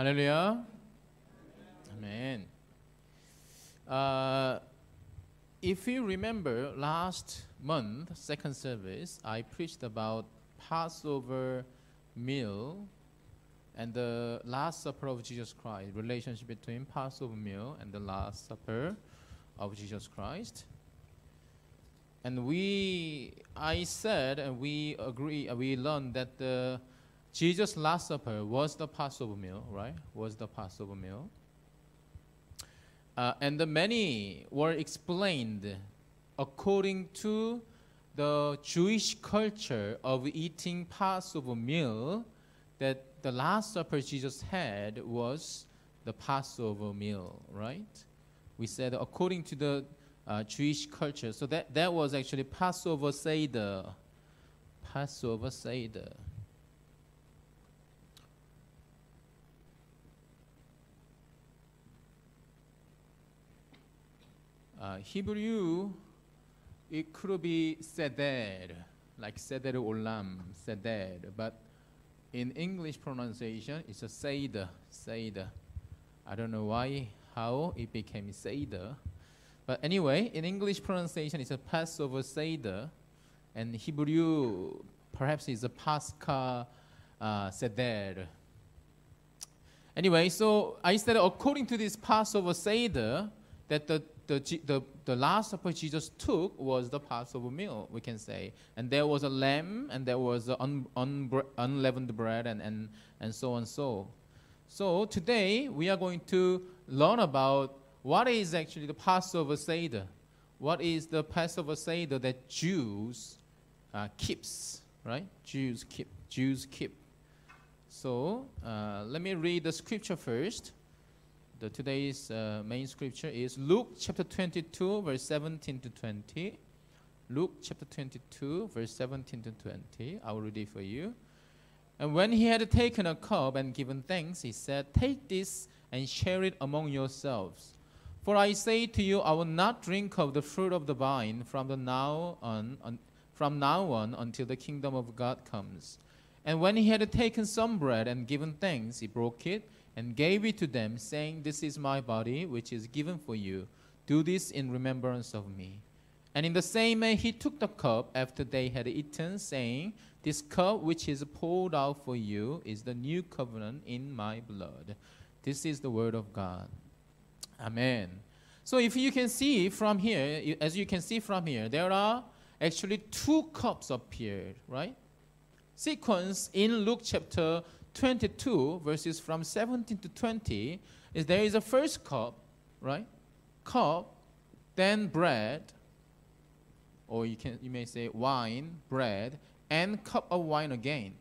Hallelujah. Amen. Uh, if you remember last month, second service, I preached about Passover meal and the Last Supper of Jesus Christ, relationship between Passover meal and the Last Supper of Jesus Christ. And we, I said, and we agree, we learned that the Jesus' Last Supper was the Passover meal, right? Was the Passover meal. Uh, and the many were explained according to the Jewish culture of eating Passover meal that the Last Supper Jesus had was the Passover meal, right? We said according to the uh, Jewish culture. So that, that was actually Passover Seder. Passover Seder. Uh, Hebrew, it could be seder, like seder olam, seder, but in English pronunciation, it's a seder, seder. I don't know why, how it became seder. But anyway, in English pronunciation, it's a Passover seder, and Hebrew perhaps is a Pascha uh, seder. Anyway, so I said according to this Passover seder, that the the, the, the last supper Jesus took was the Passover meal, we can say. And there was a lamb, and there was un, un, unleavened bread, and, and, and so on so. So today, we are going to learn about what is actually the Passover Seder. What is the Passover Seder that Jews uh, keeps, right? Jews keep. Jews keep. So uh, let me read the scripture first. The today's uh, main scripture is Luke chapter 22, verse 17 to 20. Luke chapter 22, verse 17 to 20. I will read it for you. And when he had taken a cup and given thanks, he said, Take this and share it among yourselves. For I say to you, I will not drink of the fruit of the vine from the now on, on from now on until the kingdom of God comes. And when he had taken some bread and given thanks, he broke it and gave it to them, saying, This is my body, which is given for you. Do this in remembrance of me. And in the same way, he took the cup after they had eaten, saying, This cup which is poured out for you is the new covenant in my blood. This is the word of God. Amen. So if you can see from here, as you can see from here, there are actually two cups appeared, right? Sequence in Luke chapter 22, verses from 17 to 20, is there is a first cup, right? Cup, then bread, or you can you may say wine, bread, and cup of wine again.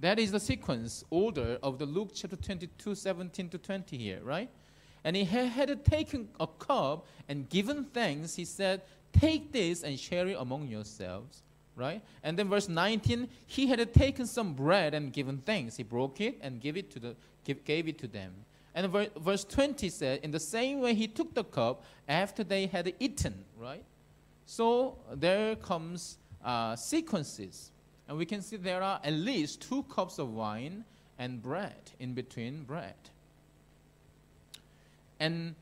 That is the sequence order of the Luke chapter 22, 17 to 20 here, right? And he had taken a cup and given thanks. He said, Take this and share it among yourselves right? And then verse 19, he had taken some bread and given thanks. He broke it and gave it to the give, gave it to them. And verse 20 said, in the same way he took the cup after they had eaten, right? So there comes uh, sequences. And we can see there are at least two cups of wine and bread in between bread. And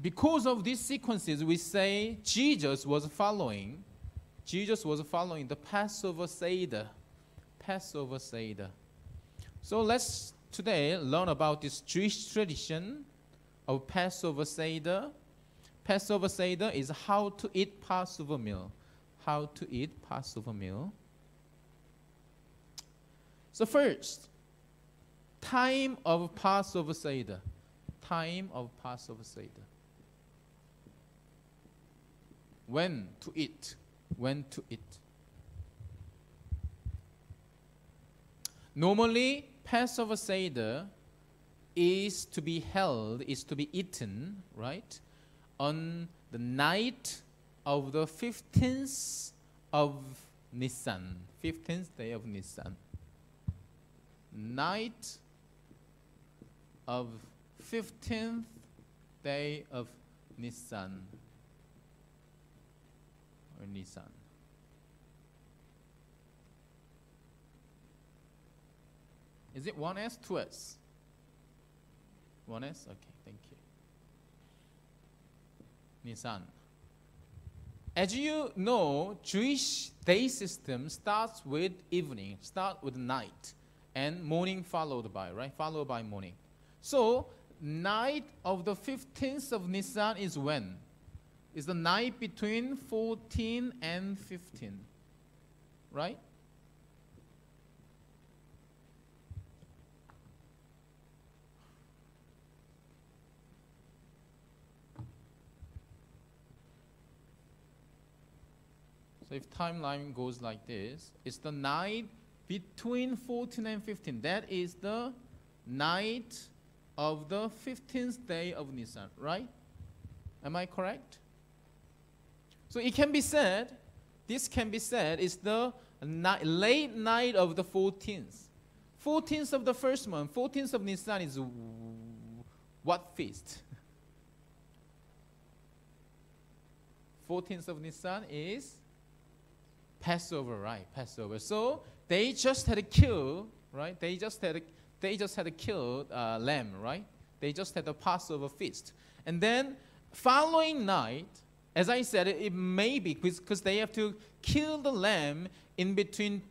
because of these sequences, we say Jesus was following Jesus was following the Passover Seder. Passover Seder. So let's today learn about this Jewish tradition of Passover Seder. Passover Seder is how to eat Passover meal. How to eat Passover meal. So first, time of Passover Seder. Time of Passover Seder. When to eat when to it. Normally, Passover Seder is to be held, is to be eaten, right, on the night of the 15th of Nisan, 15th day of Nisan. Night of 15th day of Nisan or Nisan. Is it 1S, 2S? One S? Okay, thank you. Nisan. As you know, Jewish day system starts with evening, start with night, and morning followed by, right? Followed by morning. So, night of the 15th of Nisan is when? Is the night between 14 and 15, right? So if timeline goes like this, it's the night between 14 and 15. That is the night of the 15th day of Nisan, right? Am I correct? So it can be said, this can be said, is the late night of the 14th. 14th of the first month, 14th of Nisan is what feast? 14th of Nisan is Passover, right? Passover. So they just had killed, right? They just had a, they just had killed uh, lamb, right? They just had a Passover feast, and then following night, as I said, it, it may be because they have to kill the lamb in between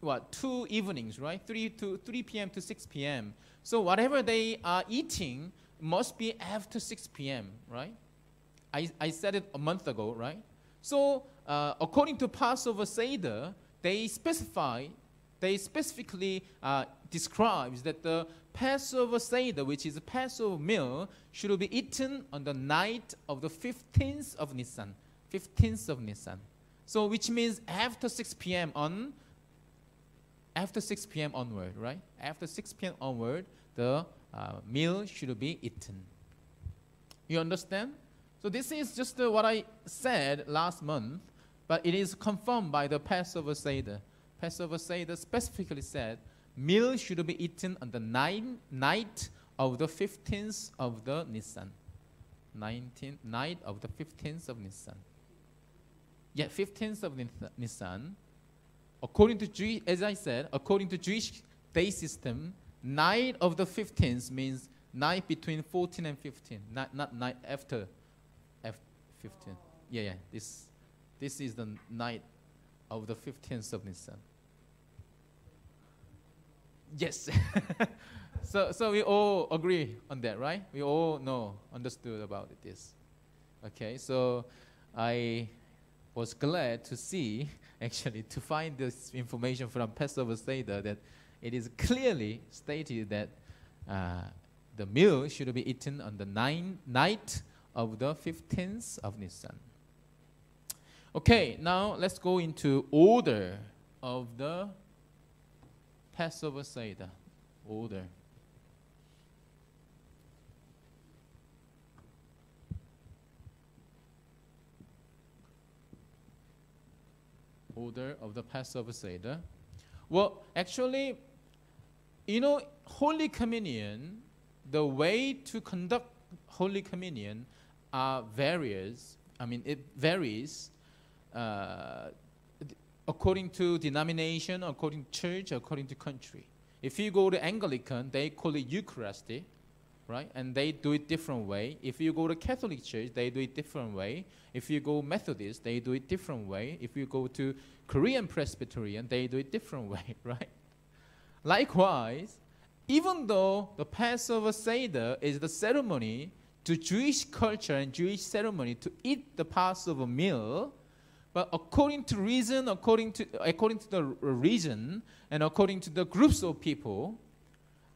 what two evenings, right? Three to three p.m. to six p.m. So whatever they are eating must be after six p.m., right? I, I said it a month ago, right? So uh, according to Passover Seder, they specify, they specifically uh, describes that the Passover Seder, which is Passover meal, should be eaten on the night of the 15th of Nisan. 15th of Nisan. So which means after 6 p.m. on after 6 p.m. onward, right? After 6 p.m. onward, the uh, meal should be eaten. You understand? So this is just uh, what I said last month, but it is confirmed by the Passover Seder. Passover Seder specifically said meal should be eaten on the nine, night of the 15th of the Nisan. 19th night of the 15th of Nisan. Yeah, 15th of Nis- Nisan. According to Jewish, as I said, according to Jewish day system, night of the 15th means night between 14 and 15, not, not night after F 15. Yeah, yeah. This, this is the night of the 15th of Nisan. Yes. so, so we all agree on that, right? We all know, understood about this. Okay, so I was glad to see, actually, to find this information from Passover Seder that it is clearly stated that uh, the meal should be eaten on the nine, night of the 15th of Nisan. Okay, now let's go into order of the Passover Seder. Order. Order of the Passover Seder. Well, actually, you know, Holy Communion, the way to conduct Holy Communion are various. I mean, it varies uh, according to denomination, according to church, according to country. If you go to Anglican, they call it Eucharistic, right? And they do it different way. If you go to Catholic Church, they do it different way. If you go Methodist, they do it different way. If you go to Korean Presbyterian, they do it different way, right? Likewise, even though the Passover Seder is the ceremony to Jewish culture and Jewish ceremony to eat the Passover meal, but according to reason, according to according to the region, and according to the groups of people,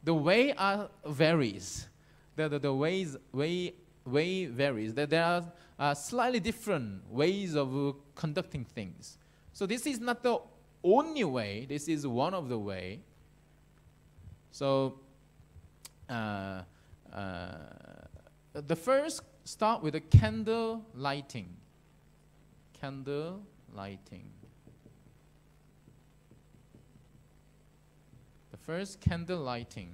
the way are varies. The, the, the ways way way varies. That there are uh, slightly different ways of uh, conducting things. So this is not the only way. This is one of the way. So uh, uh, the first start with a candle lighting. Candle lighting. The first candle lighting.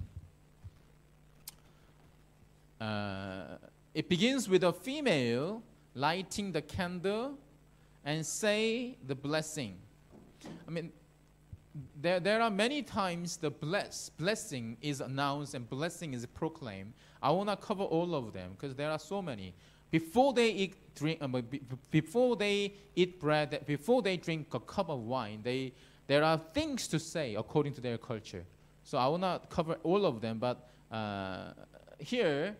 Uh, it begins with a female lighting the candle and say the blessing. I mean, there, there are many times the bless, blessing is announced and blessing is proclaimed. I will not cover all of them because there are so many. Before they eat, drink, uh, be- before they eat bread, before they drink a cup of wine, they, there are things to say according to their culture. So I will not cover all of them, but uh, here,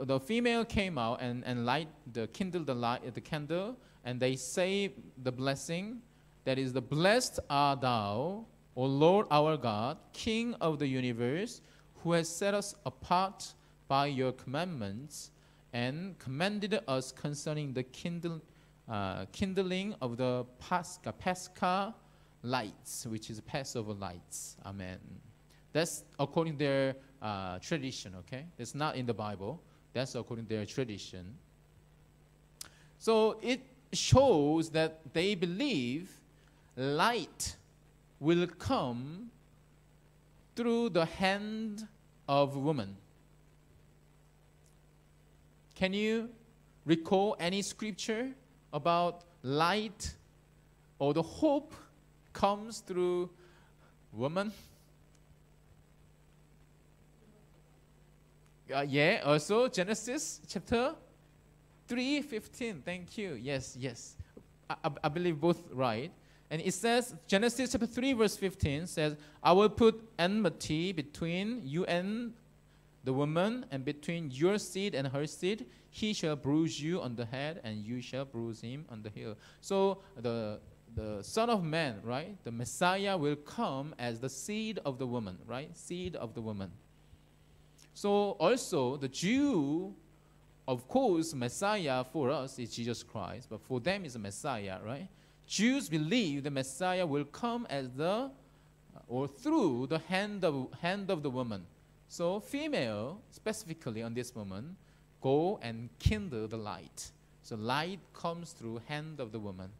the female came out and, and light the kindle the light the candle, and they say the blessing. That is, the blessed are thou, O Lord our God, King of the universe, who has set us apart by your commandments and commanded us concerning the kindle, uh, kindling of the Pascha, Pascha lights, which is Passover lights. Amen. That's according to their uh, tradition, okay? It's not in the Bible. That's according to their tradition. So it shows that they believe light will come through the hand of woman. Can you recall any scripture about light or the hope comes through woman? Uh, yeah, also Genesis chapter 3 15. Thank you. Yes, yes. I, I, I believe both right. And it says, Genesis chapter 3, verse 15 says, I will put enmity between you and the woman, and between your seed and her seed. He shall bruise you on the head, and you shall bruise him on the heel. So the the Son of Man, right? The Messiah will come as the seed of the woman, right? Seed of the woman. So also the Jew, of course, Messiah for us is Jesus Christ, but for them is a Messiah, right? Jews believe the Messiah will come as the or through the hand of hand of the woman. So female, specifically on this woman, go and kindle the light. So light comes through hand of the woman.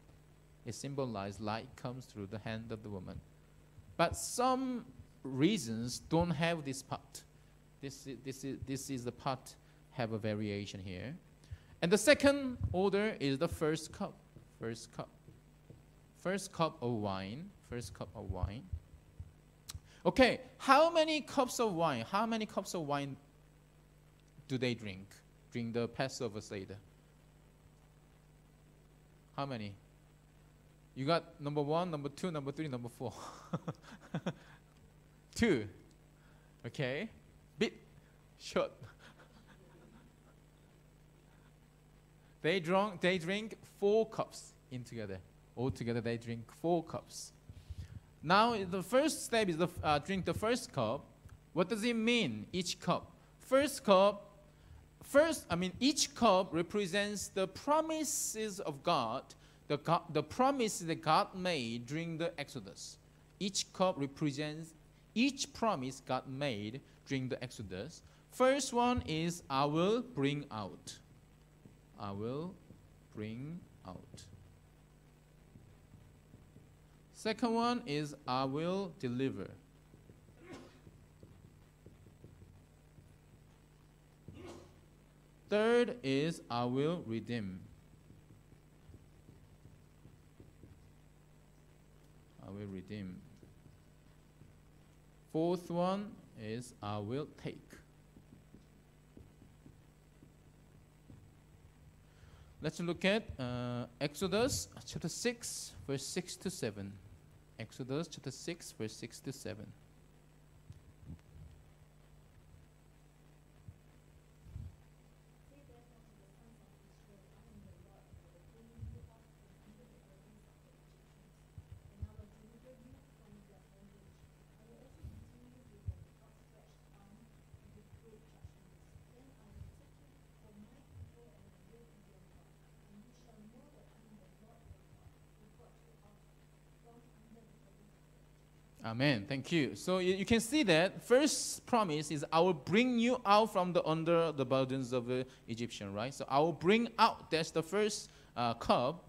It symbolizes light comes through the hand of the woman. But some reasons don't have this part. This is, this is, this is the part have a variation here. And the second order is the first cup. First cup. First cup of wine. First cup of wine. Okay, how many cups of wine? How many cups of wine do they drink during the Passover Seder? How many? You got number one, number two, number three, number four. two. Okay. Bit short. they drink they drink four cups in together. All together they drink four cups. Now the first step is the uh, drink the first cup. What does it mean? Each cup. First cup. First, I mean, each cup represents the promises of God, the, God, the promises that God made during the Exodus. Each cup represents each promise God made during the Exodus. First one is I will bring out. I will bring out. Second one is I will deliver. Third is I will redeem. I will redeem. Fourth one is I will take. Let's look at uh, Exodus chapter 6, verse 6 to 7. Exodus chapter 6, verse 6 to 7. Amen. Thank you. So you, you, can see that first promise is I will bring you out from the under the burdens of the Egyptian, right? So I will bring out. That's the first uh, cup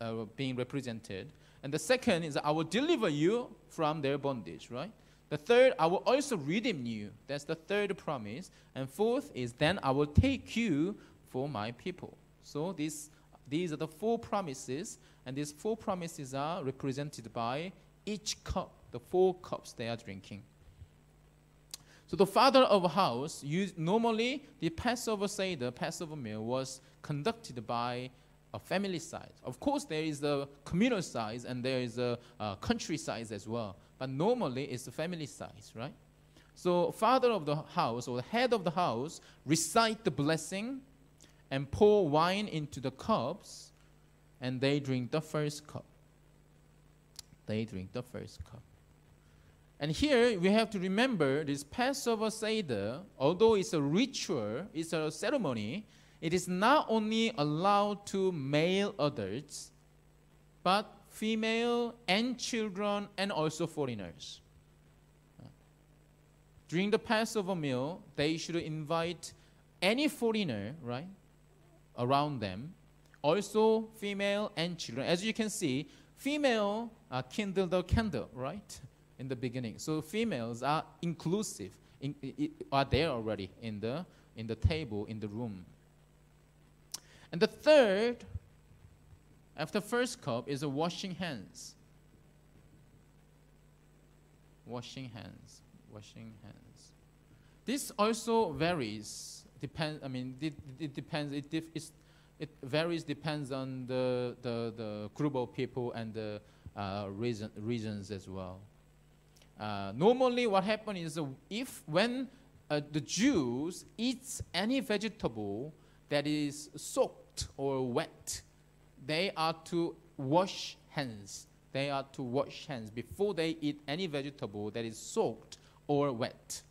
uh, being represented, and the second is I will deliver you from their bondage, right? The third, I will also redeem you. That's the third promise. And fourth is then I will take you for my people. So these these are the four promises, and these four promises are represented by each cup the four cups they are drinking. So the father of a house, used, normally the Passover Seder, Passover meal, was conducted by a family size. Of course, there is a communal size and there is a, a country size as well. But normally, it's the family size, right? So, father of the house or the head of the house recite the blessing and pour wine into the cups, and they drink the first cup. They drink the first cup. And here we have to remember this Passover Seder, although it's a ritual, it's a ceremony, it is not only allowed to male adults, but female and children and also foreigners. During the Passover meal, they should invite any foreigner, right, around them, also female and children. As you can see, female uh, kindle the candle, right, in the beginning. So females are inclusive, in, are there already in the in the table in the room. And the third, after first cup, is a washing hands. Washing hands, washing hands. This also varies. Depend. I mean, it, it depends. It, it varies. Depends on the, the, the group of people and the uh, reason, reasons as well. Uh, normally, what happens is uh, if when uh, the Jews eat any vegetable, that is soaked or wet, they are to wash hands. They are to wash hands before they eat any vegetable that is soaked or wet.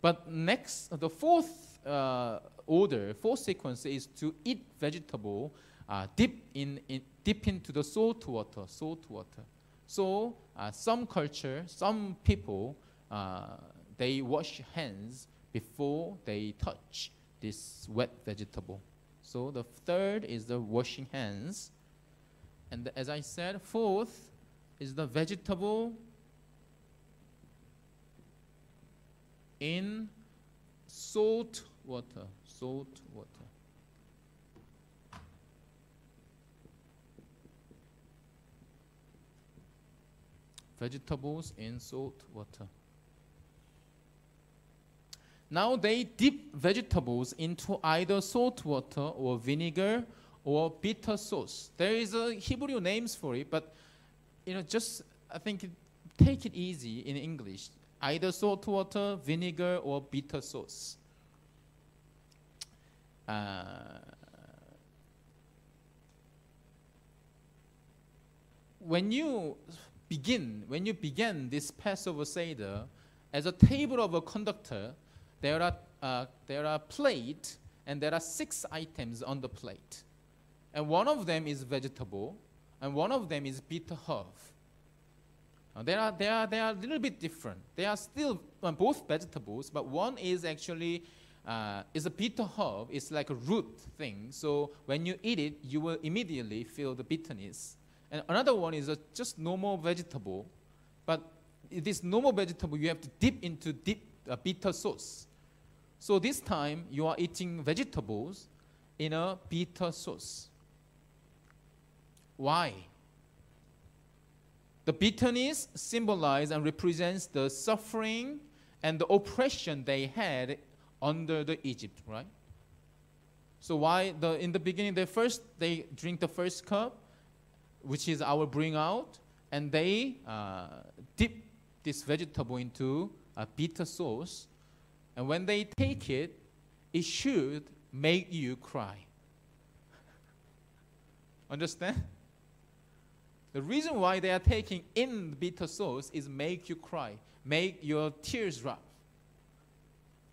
But next, the fourth uh, order, fourth sequence is to eat vegetable uh, dip in, in dip into the salt water, salt water. So uh, some culture, some people, uh, they wash hands before they touch this wet vegetable. So the third is the washing hands. And the, as I said, fourth is the vegetable in salt water. Salt water. Vegetables in salt water. Now they dip vegetables into either salt water or vinegar or bitter sauce. There is a Hebrew names for it, but you know, just I think take it easy in English. Either salt water, vinegar, or bitter sauce. Uh, when you begin, when you begin this Passover Seder, as a table of a conductor, there are, uh, there are plate and there are six items on the plate. And one of them is vegetable and one of them is bitter herb. Now, they, are, they, are, they are a little bit different. They are still uh, both vegetables, but one is actually uh, is a bitter herb. It's like a root thing. So when you eat it, you will immediately feel the bitterness. And another one is a just normal vegetable, but this normal vegetable you have to dip into deep uh, bitter sauce. So this time you are eating vegetables in a bitter sauce. Why? The bitterness symbolizes and represents the suffering and the oppression they had under the Egypt, right? So why the in the beginning they first they drink the first cup, which is our bring out, and they uh, dip this vegetable into a bitter sauce and when they take it, it should make you cry. Understand? The reason why they are taking in the bitter sauce is make you cry, make your tears drop.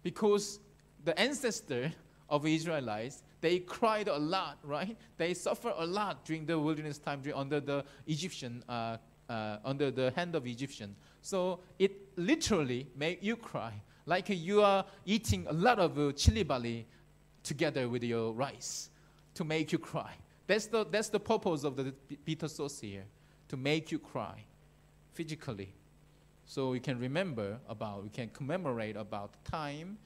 Because the ancestor of Israelites, they cried a lot, right? They suffered a lot during the wilderness time, during, under the Egyptian, uh, uh, under the hand of Egyptian. So it literally make you cry like you are eating a lot of uh, chili padi together with your rice to make you cry. That's the, that's the purpose of the bitter sauce here, to make you cry physically. So you can remember about, you can commemorate about time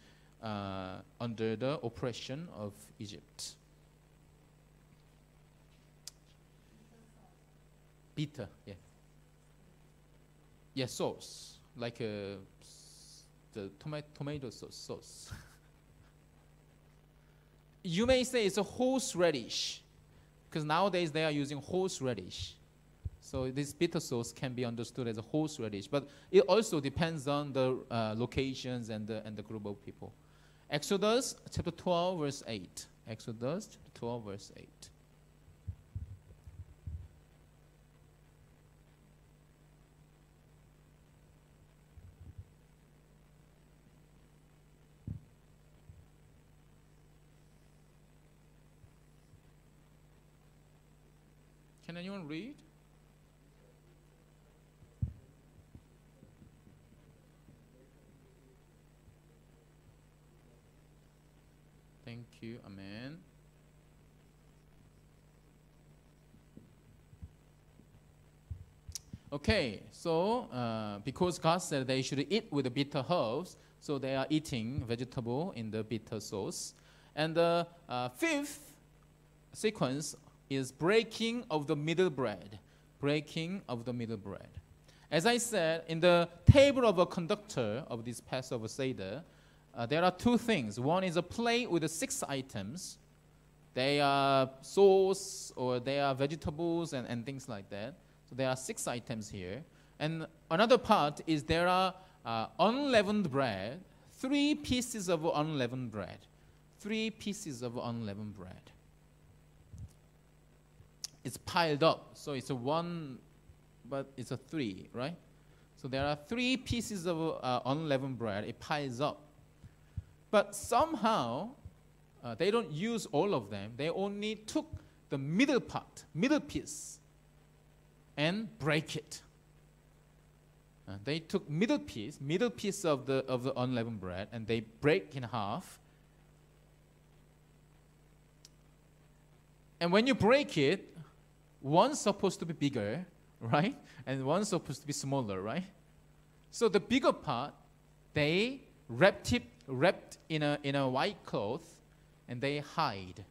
uh, under the oppression of Egypt. Bitter, yeah. yeah, sauce, like the tomato tomato sauce. sauce. you may say it's a horseradish, because nowadays they are using horseradish. So this bitter sauce can be understood as a horseradish, but it also depends on the uh, locations and the, and the group of people. Exodus chapter 12, verse 8. Exodus chapter 12, verse 8. Can anyone read? Thank you. Amen. Okay, so uh, because God said they should eat with the bitter herbs, so they are eating vegetable in the bitter sauce. And the uh, fifth sequence is breaking of the middle bread. Breaking of the middle bread. As I said, in the table of a conductor of this Passover Seder, uh, there are two things. One is a plate with six items. They are sauce or they are vegetables and, and things like that. So there are six items here. And another part is there are uh, unleavened bread, three pieces of unleavened bread. Three pieces of unleavened bread. It's piled up. So it's a one, but it's a three, right? So there are three pieces of uh, unleavened bread. It piles up. But somehow, uh, they don't use all of them. They only took the middle part, middle piece, and break it. Uh, they took middle piece, middle piece of the of the unleavened bread, and they break in half. And when you break it, one's supposed to be bigger, right? And one's supposed to be smaller, right? So the bigger part, they wrapped wrapped in a in a white cloth, and they hide.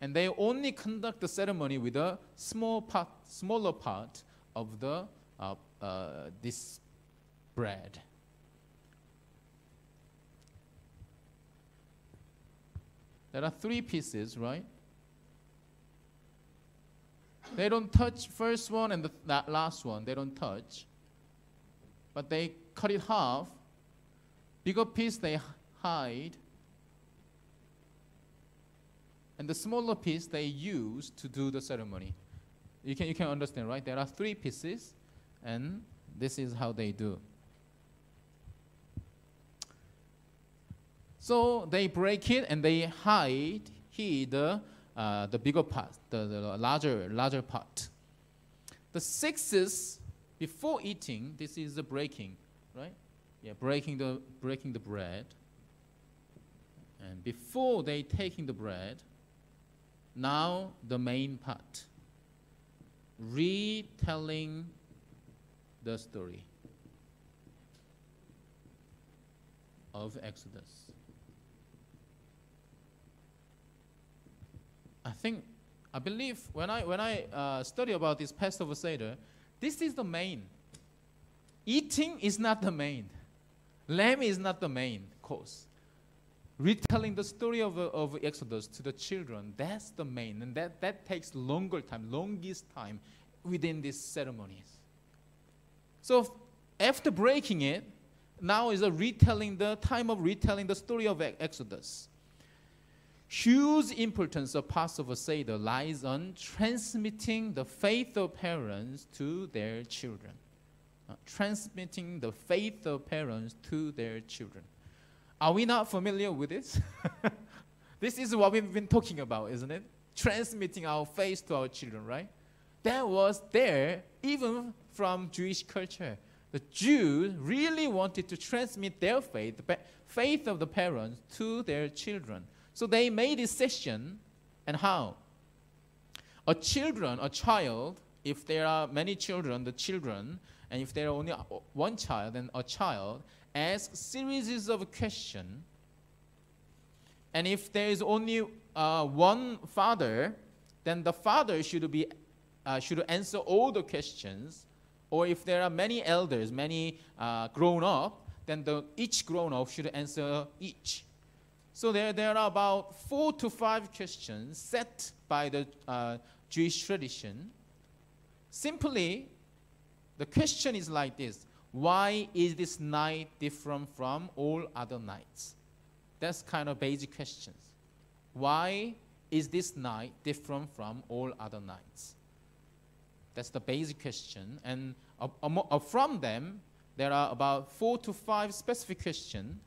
And they only conduct the ceremony with a small part, smaller part of the uh, uh, this bread. There are three pieces, right? They don't touch first one and the that last one. They don't touch. But they cut it half. Bigger piece they hide. And the smaller piece they use to do the ceremony. You can you can understand, right? There are three pieces, and this is how they do. So they break it and they hide hid the uh, the bigger part, the, the larger larger part. The sixth before eating, this is the breaking, right? Yeah, breaking the breaking the bread. And before they taking the bread, now the main part, retelling the story of Exodus. I think, I believe when I when I uh, study about this Passover Seder, this is the main. Eating is not the main. Lamb is not the main course. Retelling the story of, uh, of Exodus to the children, that's the main. And that, that takes longer time, longest time within these ceremonies. So after breaking it, now is a retelling, the time of retelling the story of Exodus. Huge importance of Passover Seder lies on transmitting the faith of parents to their children. Uh, transmitting the faith of parents to their children. Are we not familiar with this? this is what we've been talking about, isn't it? Transmitting our faith to our children, right? That was there even from Jewish culture. The Jews really wanted to transmit their faith, the faith of the parents, to their children. So they made this session, and how? A children, a child, if there are many children, the children, and if there are only one child, then a child asks series of questions. And if there is only uh, one father, then the father should be uh, should answer all the questions, or if there are many elders, many uh, grown up, then the, each grown up should answer each. So there, there are about four to five questions set by the uh, Jewish tradition. Simply, the question is like this Why is this night different from all other nights? That's kind of basic questions. Why is this night different from all other nights? That's the basic question. And uh, uh, from them, there are about four to five specific questions.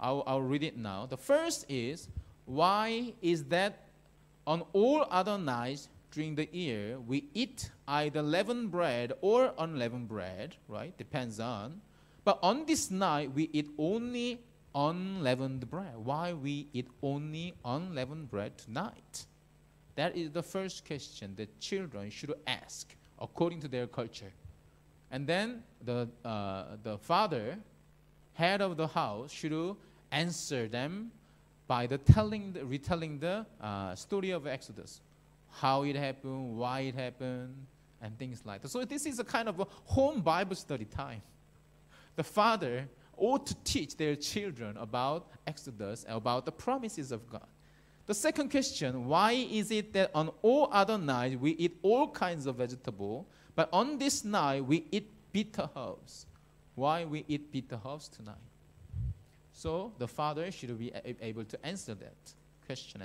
I'll, I'll read it now. The first is why is that on all other nights during the year we eat either leavened bread or unleavened bread, right? Depends on. But on this night we eat only unleavened bread. Why we eat only unleavened bread tonight? That is the first question that children should ask according to their culture. And then the, uh, the father, head of the house, should answer them by the telling, the, retelling the uh, story of Exodus, how it happened, why it happened, and things like that. So this is a kind of a home Bible study time. The father ought to teach their children about Exodus about the promises of God. The second question, why is it that on all other nights we eat all kinds of vegetable, but on this night we eat bitter herbs? Why we eat bitter herbs tonight? So the father should be able to answer that question.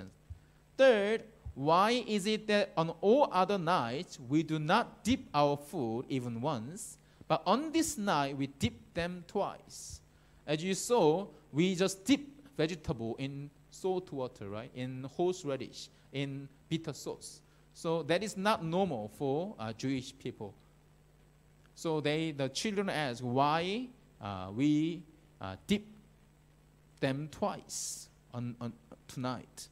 Third, why is it that on all other nights we do not dip our food even once, but on this night we dip them twice? As you saw, we just dip vegetable in salt water, right? In horseradish, in bitter sauce. So that is not normal for uh, Jewish people. So they, the children ask why uh, we uh, dip them twice on, on tonight.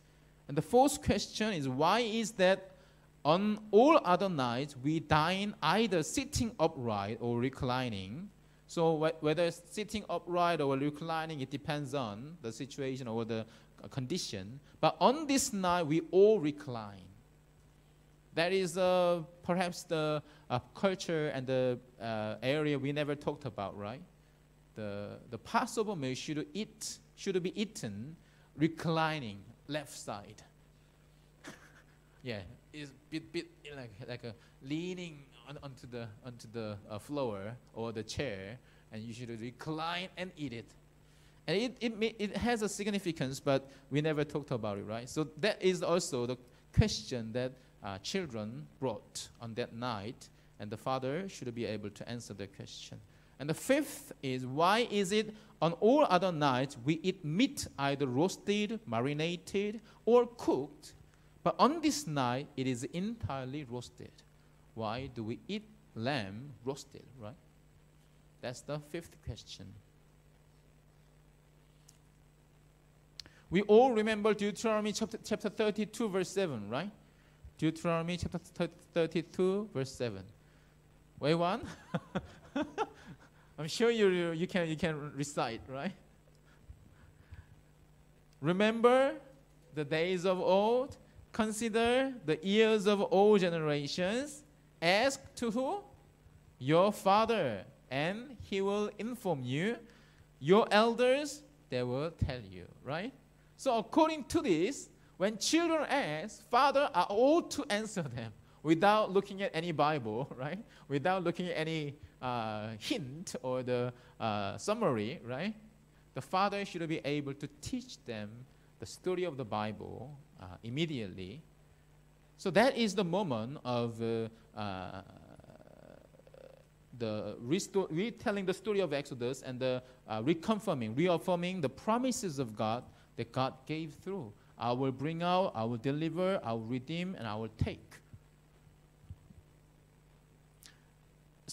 And the fourth question is why is that on all other nights we dine either sitting upright or reclining so wh- whether sitting upright or reclining, it depends on the situation or the condition. But on this night, we all recline. That is uh, perhaps the uh, culture and the uh, area we never talked about, right? The, the Passover meal should, eat, should be eaten reclining left side. yeah, it's bit, bit like, like a leaning on, onto the, onto the uh, floor or the chair, and you should recline and eat it. And it, it, it has a significance, but we never talked about it, right? So that is also the question that uh, children brought on that night, and the father should be able to answer the question. And the fifth is why is it on all other nights we eat meat either roasted, marinated, or cooked, but on this night it is entirely roasted? Why do we eat lamb roasted, right? That's the fifth question. We all remember Deuteronomy chapter, chapter 32, verse 7, right? Deuteronomy chapter 32, verse 7. Wait one? I'm sure you, you, can, you can recite, right? Remember the days of old, consider the years of all generations, Ask to who? Your father, and he will inform you. Your elders, they will tell you, right? So according to this, when children ask, father are all to answer them without looking at any Bible, right? Without looking at any hint or the uh, summary, right? The father should be able to teach them the story of the Bible uh, immediately so that is the moment of uh, uh, the retelling the story of Exodus and the uh, reconfirming, reaffirming the promises of God that God gave through. I will bring out, I will deliver, I will redeem, and I will take.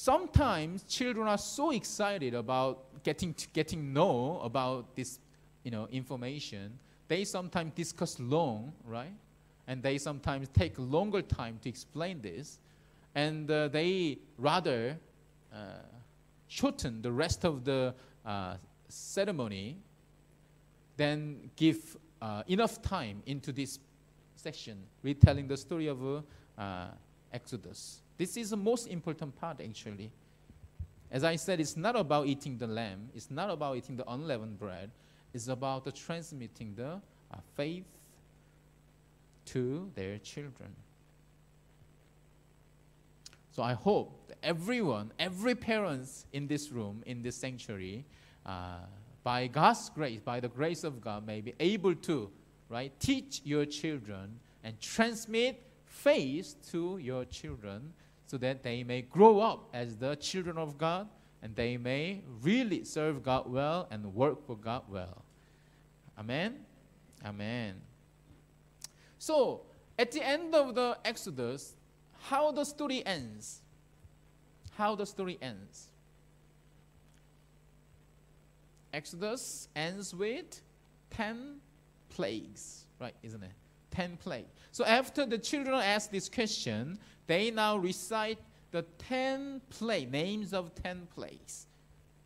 Sometimes children are so excited about getting to getting know about this, you know, information. They sometimes discuss long, right? and they sometimes take longer time to explain this, and uh, they rather uh, shorten the rest of the uh, ceremony than give uh, enough time into this section, retelling the story of uh, Exodus. This is the most important part, actually. As I said, it's not about eating the lamb, it's not about eating the unleavened bread, it's about the transmitting the uh, faith to their children. So I hope everyone, every parents in this room, in this sanctuary, uh, by God's grace, by the grace of God, may be able to, right, teach your children and transmit faith to your children so that they may grow up as the children of God and they may really serve God well and work for God well. Amen? Amen. So, at the end of the Exodus, how the story ends? How the story ends? Exodus ends with 10 plagues, right? Isn't it? 10 plagues. So after the children ask this question, they now recite the 10 plagues, names of 10 plays.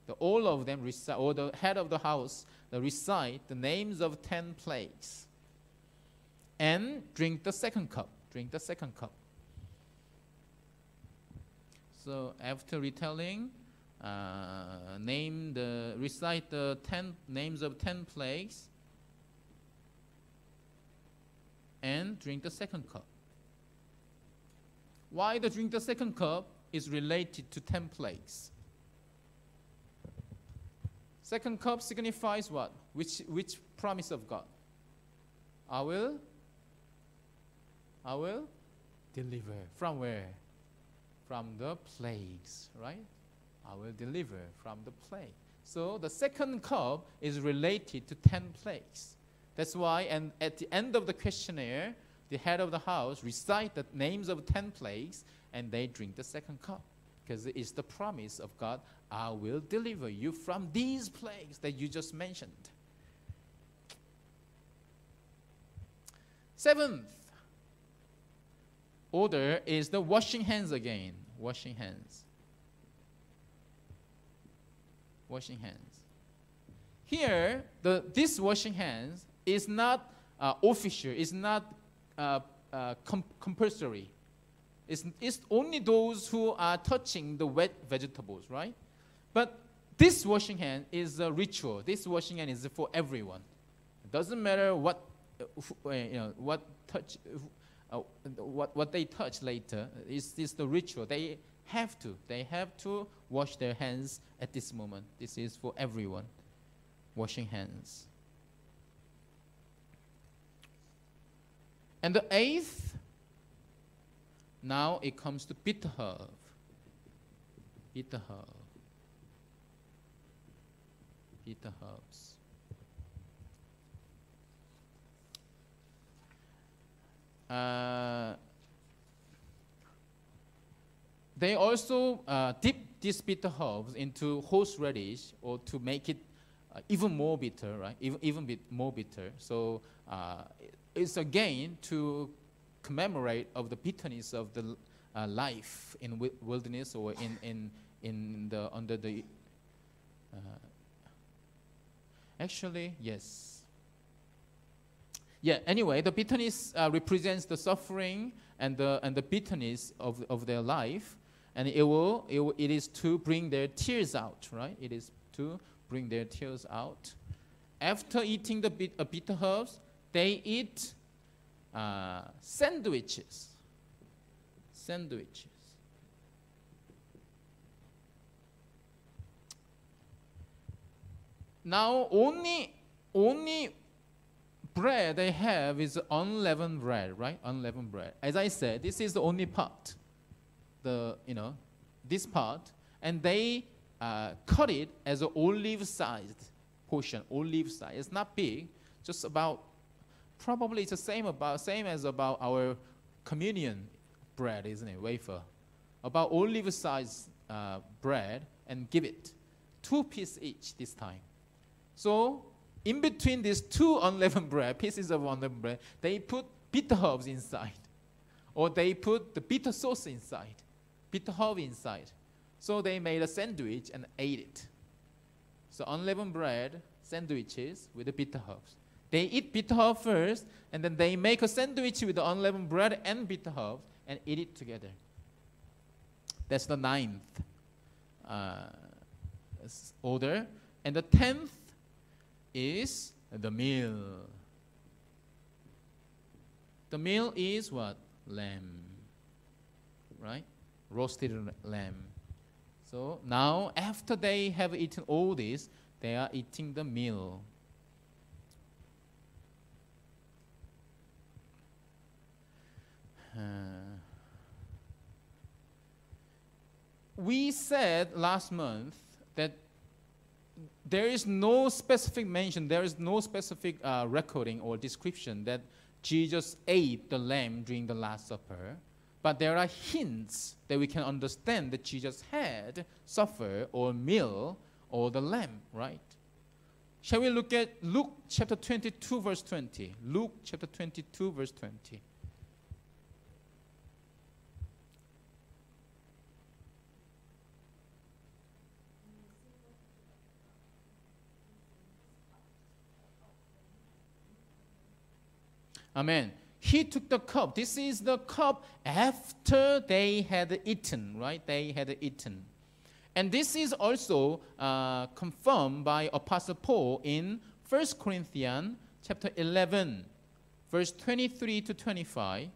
The, all of them recite, or the head of the house, they recite the names of 10 plagues. And drink the second cup. Drink the second cup. So after retelling, uh, name the recite the ten names of ten plagues, and drink the second cup. Why the drink the second cup is related to ten plagues. Second cup signifies what? Which which promise of God? I will I will deliver. From where? From the plagues, right? I will deliver from the plague. So the second cup is related to ten plagues. That's why, and at the end of the questionnaire, the head of the house recite the names of ten plagues, and they drink the second cup, because it is the promise of God. I will deliver you from these plagues that you just mentioned. Seventh order is the washing hands again. Washing hands. Washing hands. Here, the, this washing hands is not uh, official, it's not uh, uh, com- compulsory. It's, it's only those who are touching the wet vegetables, right? But this washing hand is a ritual. This washing hand is for everyone. It doesn't matter what, uh, you know, what touch, uh, what, what they touch later. It's, it's the ritual. They have to. They have to wash their hands at this moment. This is for everyone. Washing hands. And the eighth, now it comes to bitter herb. Bitter herb. Bitter herbs. Uh, they also uh, dip these bitter herbs into horseradish or to make it uh, even more bitter, right? Even, even bit more bitter. So uh, it's again to commemorate of the bitterness of the uh, life in wi- wilderness or in, in, in the under the uh, actually yes. Yeah anyway the bitterness uh, represents the suffering and the and the bitterness of, of their life. And it will, it will it is to bring their tears out right? It is to bring their tears out. After eating the bit, uh, bitter herbs they eat uh, sandwiches. Sandwiches. Now only only bread they have is unleavened bread, right? Unleavened bread. As I said, this is the only part. The you know, this part, and they uh, cut it as an olive-sized portion. Olive size. It's not big, just about probably it's the same about same as about our communion bread, isn't it? Wafer, about olive size uh, bread, and give it two pieces each this time. So in between these two unleavened bread pieces of unleavened bread, they put bitter herbs inside, or they put the bitter sauce inside, bitter herb inside. So they made a sandwich and ate it. So unleavened bread sandwiches with the bitter herbs. They eat bitter herb first, and then they make a sandwich with the unleavened bread and bitter herb, and eat it together. That's the ninth uh, order. And the tenth is the meal. The meal is what? Lamb. Right? Roasted lamb. So now, after they have eaten all this, they are eating the meal. We said last month that there is no specific mention, there is no specific uh, recording or description that Jesus ate the lamb during the Last Supper. But there are hints that we can understand that Jesus had supper or meal or the lamb, right? Shall we look at Luke chapter 22, verse 20? Luke chapter 22, verse 20. Amen. He took the cup. This is the cup after they had eaten, right? They had eaten. And this is also uh, confirmed by Apostle Paul in 1 Corinthians chapter 11, verse 23 to 25.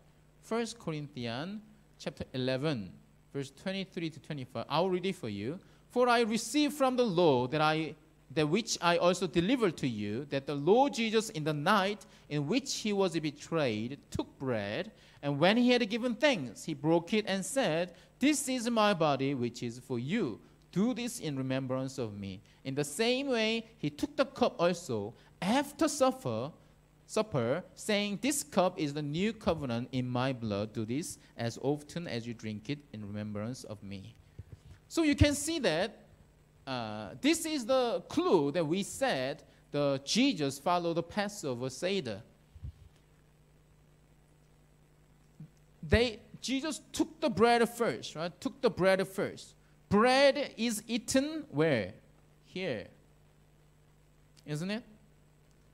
1 Corinthians chapter 11, verse 23 to 25. I'll read it for you. For I received from the Lord that I that which I also delivered to you, that the Lord Jesus, in the night in which he was betrayed, took bread, and when he had given thanks, he broke it and said, This is my body, which is for you. Do this in remembrance of me. In the same way, he took the cup also after supper, supper, saying, This cup is the new covenant in my blood. Do this as often as you drink it in remembrance of me. So you can see that uh, this is the clue that we said the Jesus followed the Passover Seder. They Jesus took the bread first, right? Took the bread first. Bread is eaten where? Here. Isn't it?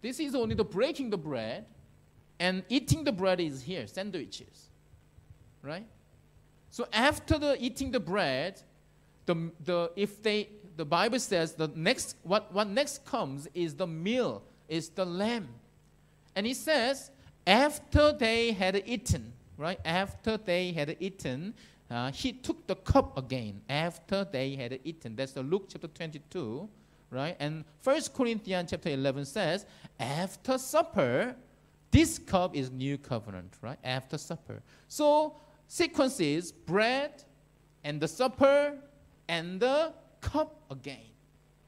This is only the breaking the bread, and eating the bread is here, sandwiches. Right? So after the eating the bread, the, the if they the Bible says the next what, what next comes is the meal, is the lamb. And it says, after they had eaten, right? After they had eaten, uh, he took the cup again after they had eaten. That's the Luke chapter 22, right? And First Corinthians chapter 11 says, after supper, this cup is new covenant, right? After supper. So sequence is bread and the supper and the cup again.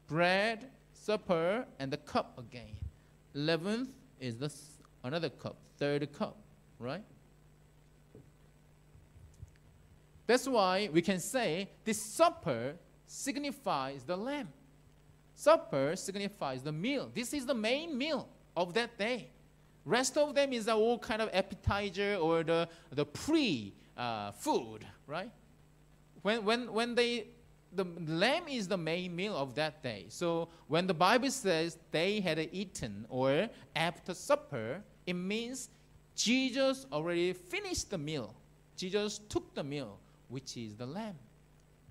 Bread, supper, and the cup again. Eleventh is the another cup, third cup, right? That's why we can say this supper signifies the lamb. Supper signifies the meal. This is the main meal of that day. Rest of them is all kind of appetizer or the, the pre uh, food, right? When, when, when they, the lamb is the main meal of that day. So when the Bible says they had eaten or after supper, it means Jesus already finished the meal. Jesus took the meal, which is the lamb.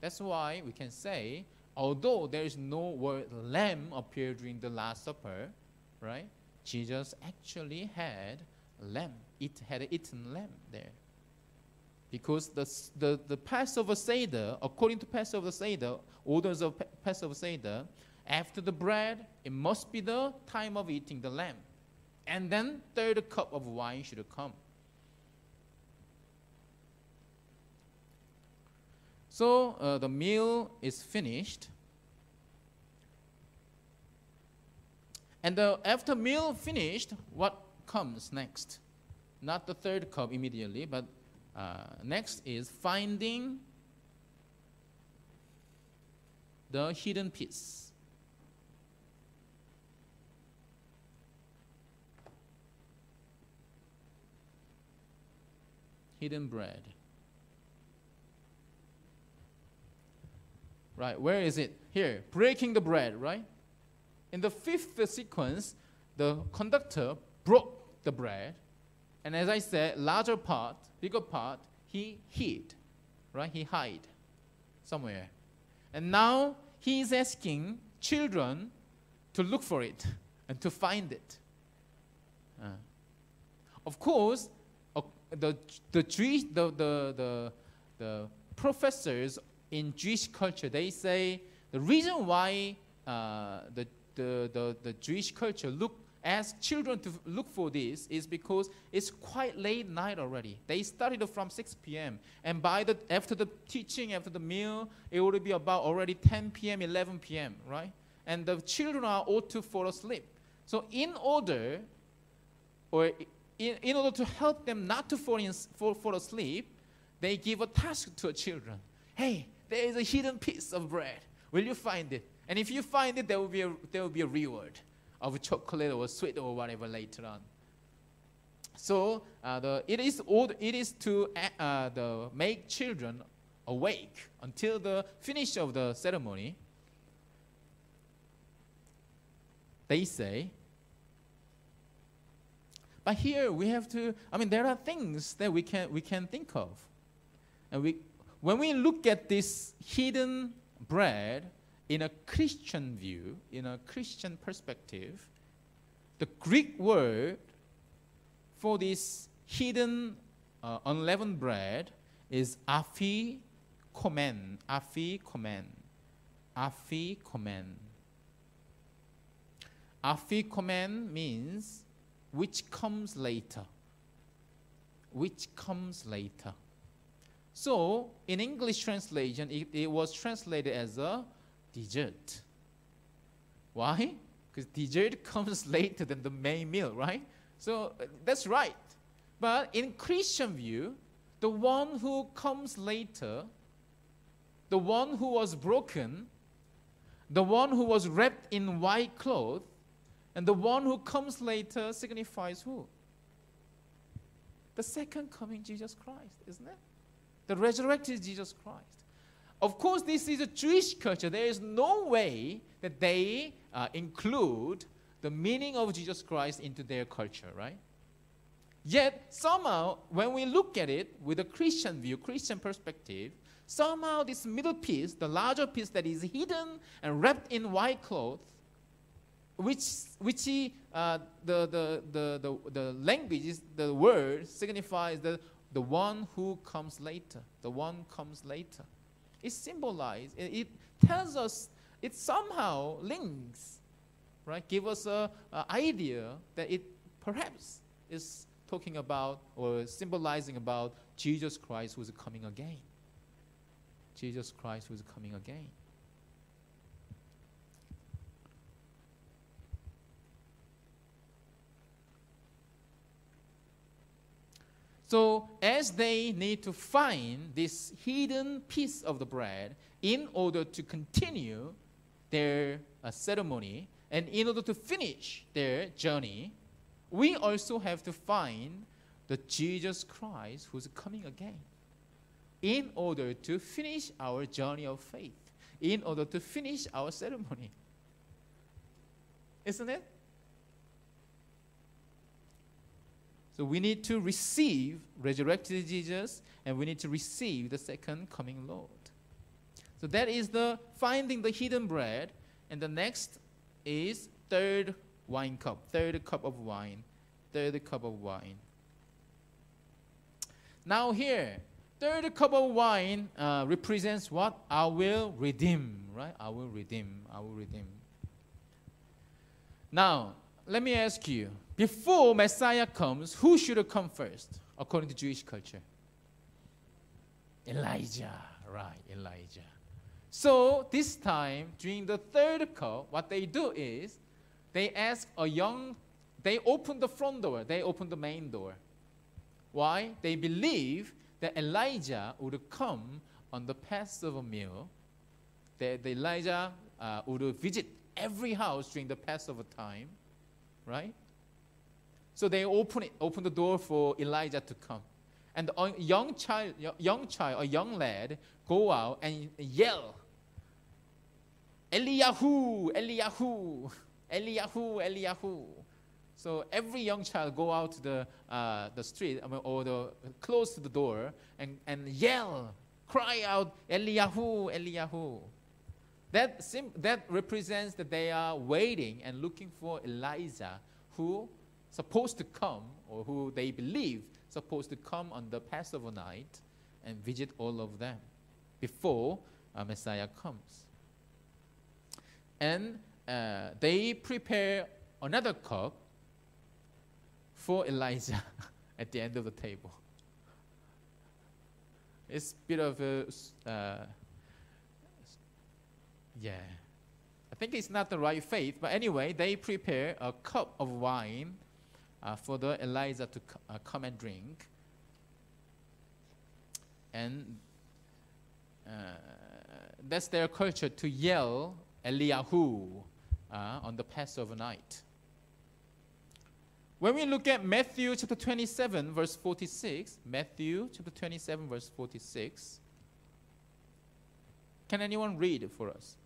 That's why we can say, although there is no word lamb appear during the Last Supper, right? Jesus actually had lamb. It had eaten lamb there. Because the, the, the Passover Seder, according to Passover Seder, orders of Passover Seder, after the bread, it must be the time of eating the lamb. And then third cup of wine should come. So uh, the meal is finished. And the, after meal finished, what comes next? Not the third cup immediately, but uh, next is finding the hidden piece. Hidden bread. Right, where is it? Here, breaking the bread, right? In the fifth sequence, the conductor broke the bread. And as I said, larger part, bigger part, he hid, right? He hid somewhere. And now he is asking children to look for it and to find it. Uh, of course, uh, the, the, Jewish, the, the, the, the professors in Jewish culture, they say the reason why uh, the, the, the, the Jewish culture look ask children to look for this is because it's quite late night already. They started from 6 p.m. and by the after the teaching, after the meal, it would be about already 10 p.m., 11 p.m. Right? And the children are ought to fall asleep. So in order, or in, in order to help them not to fall, in, fall, fall asleep, they give a task to the children. Hey, there is a hidden piece of bread. Will you find it? And if you find it, there will be a, there will be a reward of chocolate or sweet or whatever later on. So uh, the, it, is old, it is to uh, uh, the make children awake until the finish of the ceremony. They say. But here we have to, I mean, there are things that we can, we can think of. And we, when we look at this hidden bread, in a Christian view, in a Christian perspective, the Greek word for this hidden uh, unleavened bread is afi komen, afikoman, afi komen. Afikoman means which comes later. Which comes later. So, in English translation, it, it was translated as a dessert. Why? Because dessert comes later than the main meal, right? So uh, that's right. But in Christian view, the one who comes later, the one who was broken, the one who was wrapped in white cloth, and the one who comes later signifies who? The second coming Jesus Christ, isn't it? The resurrected Jesus Christ. Of course, this is a Jewish culture. There is no way that they uh, include the meaning of Jesus Christ into their culture, right? Yet, somehow, when we look at it with a Christian view, Christian perspective, somehow this middle piece, the larger piece that is hidden and wrapped in white cloth, which, which uh, the, the, the, the, the language, is, the word signifies the, the one who comes later. The one comes later. It symbolizes, it, tells us, it somehow links, right? Give us a, a idea that it perhaps is talking about or symbolizing about Jesus Christ who's coming again. Jesus Christ who's coming again. So, as they need to find this hidden piece of the bread in order to continue their uh, ceremony and in order to finish their journey, we also have to find the Jesus Christ who's coming again in order to finish our journey of faith, in order to finish our ceremony. Isn't it? So we need to receive resurrected Jesus and we need to receive the second coming Lord. So that is the finding the hidden bread. And the next is third wine cup, third cup of wine, third cup of wine. Now here, third cup of wine uh, represents what? I will redeem, right? I will redeem, I will redeem. Now, let me ask you before Messiah comes, who should have come first according to Jewish culture? Elijah, right, Elijah. So this time, during the third cup, what they do is they ask a young, they open the front door, they open the main door. Why? They believe that Elijah would come on the Passover meal, that Elijah uh, would visit every house during the Passover time, right? So they open it, open the door for Elijah to come. And a young child, young child, a young lad, go out and yell, Eliyahu, Eliyahu, Eliyahu, Eliyahu. So every young child go out to the, uh, the street I mean, or the, close to the door and, and yell, cry out, Eliyahu, Eliyahu. That, sim- that represents that they are waiting and looking for Elijah who supposed to come or who they believe supposed to come on the Passover night and visit all of them before uh, Messiah comes. And uh, they prepare another cup for Elijah at the end of the table. It's a bit of a, uh, yeah. I think it's not the right faith, but anyway, they prepare a cup of wine uh, for the Elijah to uh, come and drink. And uh, that's their culture to yell Eliyahu uh, on the Passover night. When we look at Matthew chapter 27, verse 46, Matthew chapter 27, verse 46, can anyone read for us?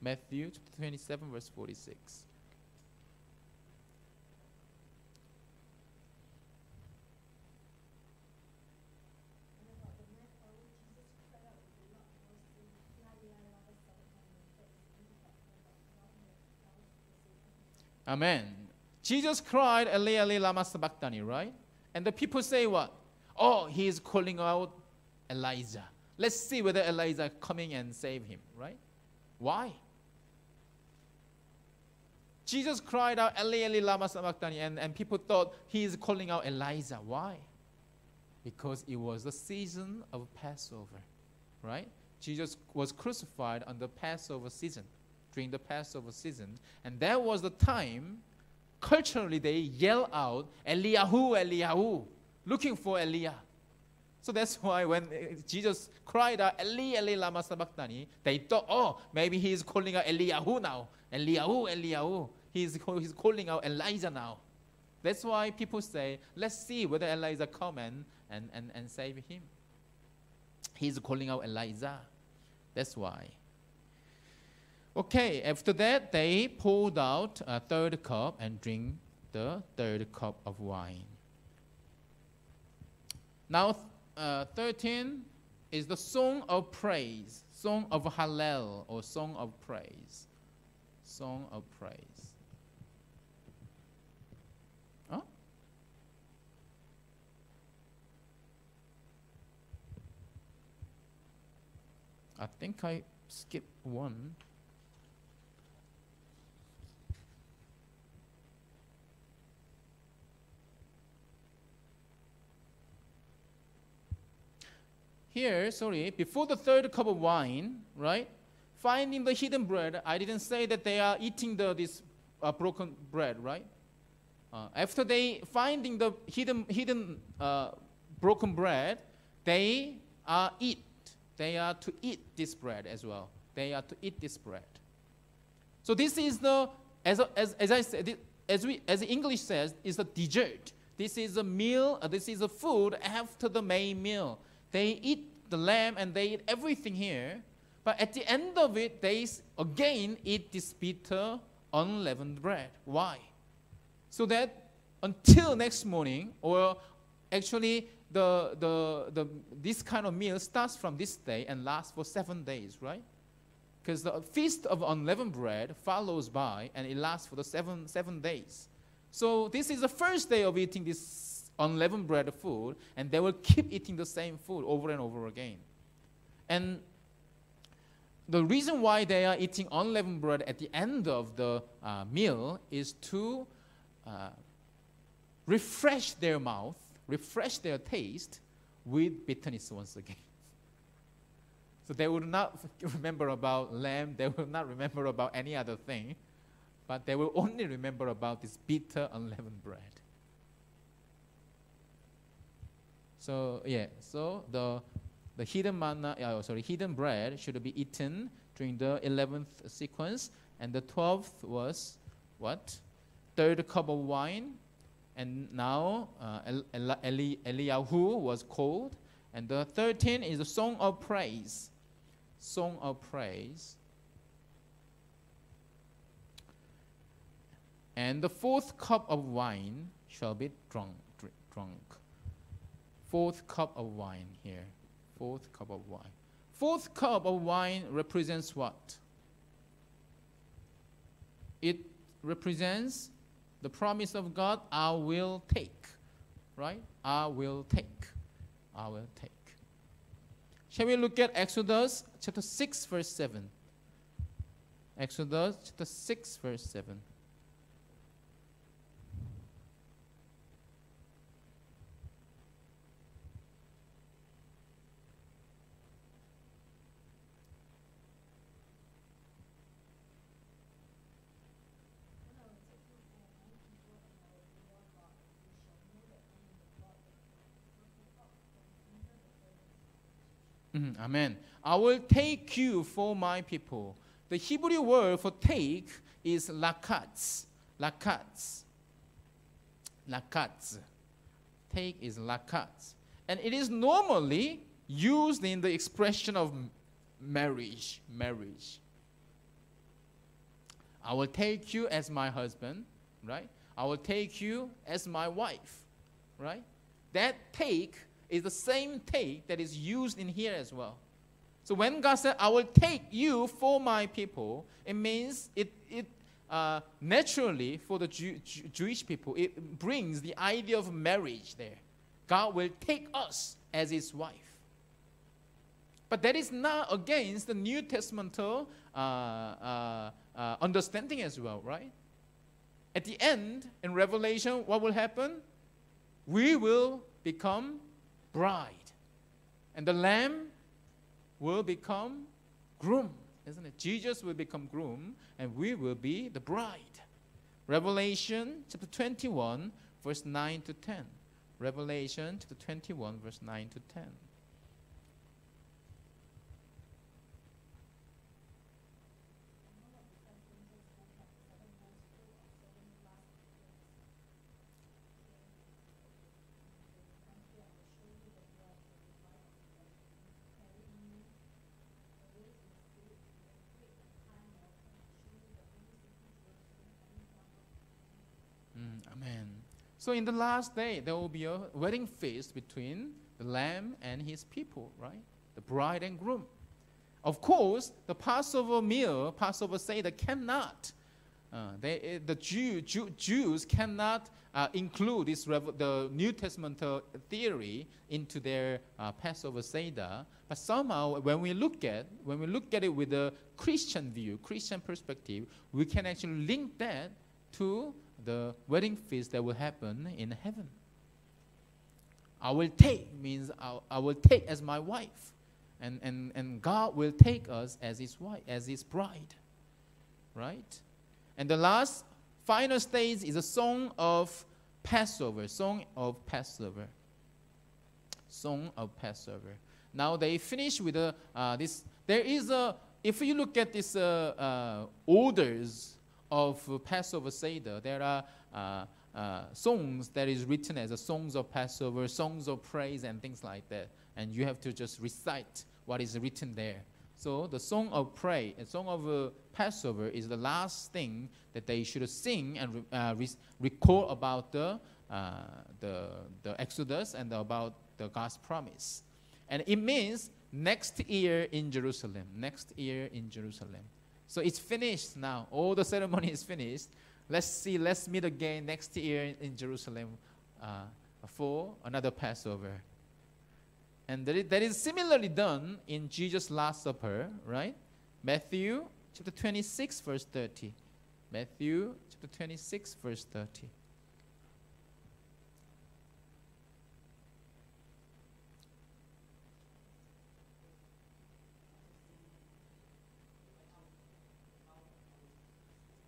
Matthew chapter 27, verse 46. Amen. Jesus cried, Eli, Eli, lama sabachthani, right? And the people say what? Oh, he is calling out Elijah. Let's see whether Elijah coming and save him, right? Why? Jesus cried out, Eli, Eli, lama sabachthani, and, and people thought he is calling out Elijah. Why? Because it was the season of Passover, right? Jesus was crucified on the Passover season, during the Passover season, and that was the time culturally they yell out, Eliyahu, Eliyahu, looking for Eliah. So that's why when Jesus cried out, Eli, Eli, lama sabachthani, they thought, oh, maybe he's calling out Eliyahu now. Eliyahu, Eliyahu. He's, he's calling out Elijah now. That's why people say, let's see whether Elijah come and, and, and, and save him. He's calling out Elijah. That's why. Okay, after that, they poured out a third cup and drink the third cup of wine. Now, uh, 13 is the song of praise, song of Hallel, or song of praise. Song of praise. Huh? I think I skipped one. Here, sorry, before the third cup of wine, right? Finding the hidden bread, I didn't say that they are eating the, this uh, broken bread, right? Uh, after they finding the hidden, hidden uh, broken bread, they are eat. They are to eat this bread as well. They are to eat this bread. So this is the, as, as, as I said, as, we, as English says, is a dessert. This is a meal, uh, this is a food after the main meal. They eat the lamb and they eat everything here. But at the end of it, they again eat this bitter, unleavened bread. Why? So that until next morning, or actually the, the, the, this kind of meal starts from this day and lasts for seven days, right? Because the feast of unleavened bread follows by and it lasts for the seven, seven days. So this is the first day of eating this unleavened bread food, and they will keep eating the same food over and over again. And the reason why they are eating unleavened bread at the end of the uh, meal is to uh, refresh their mouth, refresh their taste with bitterness once again. so they will not remember about lamb, they will not remember about any other thing, but they will only remember about this bitter unleavened bread. So yeah, so the the hidden manna, uh, sorry, hidden bread should be eaten during the eleventh sequence, and the twelfth was what? Third cup of wine, and now uh, Eli- Eli- Eliyahu was called, and the thirteen is a song of praise. Song of praise. and the fourth cup of wine shall be drunk. dr- drunk. Fourth cup of wine here. Fourth cup of wine. Fourth cup of wine represents what? It represents the promise of God, I will take. Right? I will take. I will take. Shall we look at Exodus chapter 6, verse 7? Exodus chapter 6, verse 7. Amen. I will take you for my people. The Hebrew word for take is lakatz. Lakatz. Lakatz. Take is lakatz. And it is normally used in the expression of marriage. Marriage. I will take you as my husband, right? I will take you as my wife, right? That take is the same take that is used in here as well. So when God said, I will take you for my people, it means it, it uh, naturally for the Jew, Jew- Jewish people, it brings the idea of marriage there. God will take us as his wife. But that is not against the New Testamental uh, uh, uh, understanding as well, right? At the end, in Revelation, what will happen? We will become bride. And the lamb will become groom, isn't it? Jesus will become groom, and we will be the bride. Revelation chapter 21, verse 9 to 10. Revelation chapter 21, verse 9 to 10. Mm, amen. So in the last day, there will be a wedding feast between the Lamb and his people, right? The bride and groom. Of course, the Passover meal, Passover Seder cannot, uh, they, eh, the Jew, Jew, Jews cannot uh, include this the New Testament theory into their uh, Passover Seder. But somehow, when we look at when we look at it with a Christian view, Christian perspective, we can actually link that to the wedding feast that will happen in heaven. I will take means I, I will take as my wife, and, and, and God will take us as his wife, as his bride. Right? And the last final stage is a song of Passover, song of Passover. Song of Passover. Now they finish with a, uh, this. There is a, if you look at this uh, uh, orders of Passover Seder, there are uh, uh, songs that is written as a songs of Passover, songs of praise, and things like that. And you have to just recite what is written there. So the song of praise, a song of uh, Passover, is the last thing that they should sing and uh, re- record about the, uh, the the Exodus and about the God's promise. And it means next year in Jerusalem. Next year in Jerusalem. So it's finished now. All the ceremony is finished. Let's see, let's meet again next year in Jerusalem uh, for another Passover. And that is, that is similarly done in Jesus' Last Supper, right? Matthew chapter 26, verse 30. Matthew chapter 26, verse 30.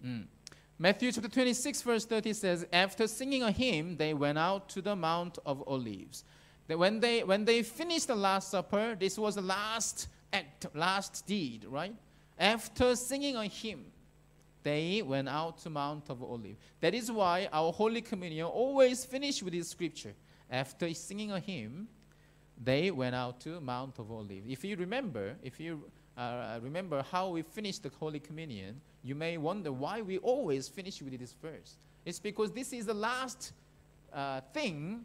Mm. Matthew chapter 26, verse 30 says, After singing a hymn, they went out to the Mount of Olives. That when they when they finished the Last Supper, this was the last act, last deed, right? After singing a hymn, they went out to Mount of Olives. That is why our Holy Communion always finish with this scripture. After singing a hymn, they went out to Mount of Olives. If you remember, if you uh, remember how we finish the Holy Communion, you may wonder why we always finish with this verse. It's because this is the last uh, thing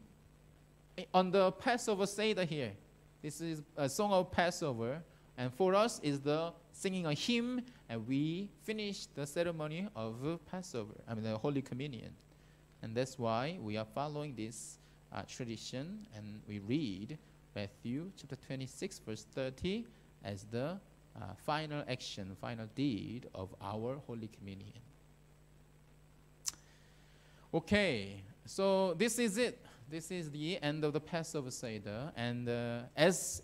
on the Passover Seder here. This is a song of Passover, and for us is the singing a hymn, and we finish the ceremony of Passover, I mean the Holy Communion. And that's why we are following this uh, tradition, and we read Matthew chapter 26, verse 30, as the uh, final action, final deed of our Holy Communion. Okay, so this is it. This is the end of the Passover Seder, and uh, as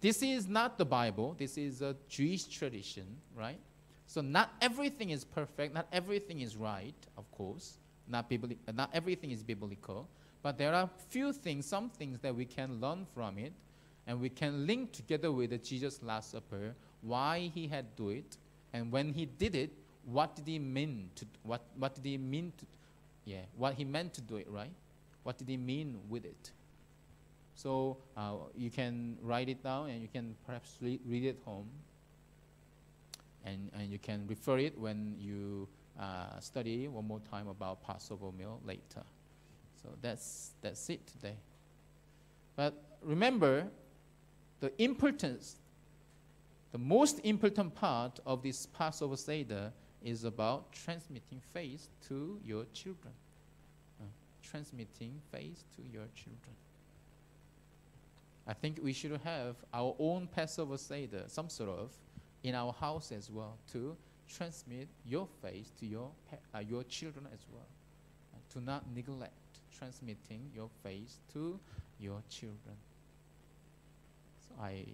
this is not the Bible, this is a Jewish tradition, right? So not everything is perfect, not everything is right, of course. Not, bibli- not everything is biblical, but there are few things, some things that we can learn from it, and we can link together with the Jesus Last Supper, why he had do it, and when he did it, what did he mean to what what did he mean to yeah what he meant to do it right? What did he mean with it? So uh, you can write it down and you can perhaps re- read it home. And, and you can refer it when you uh, study one more time about Passover meal later. So that's, that's it today. But remember, the importance, the most important part of this Passover Seder is about transmitting faith to your children. Uh, transmitting faith to your children. I think we should have our own Passover Seder, some sort of, in our house as well, to transmit your faith to your, uh, your children as well. Uh, to not neglect transmitting your faith to your children. So I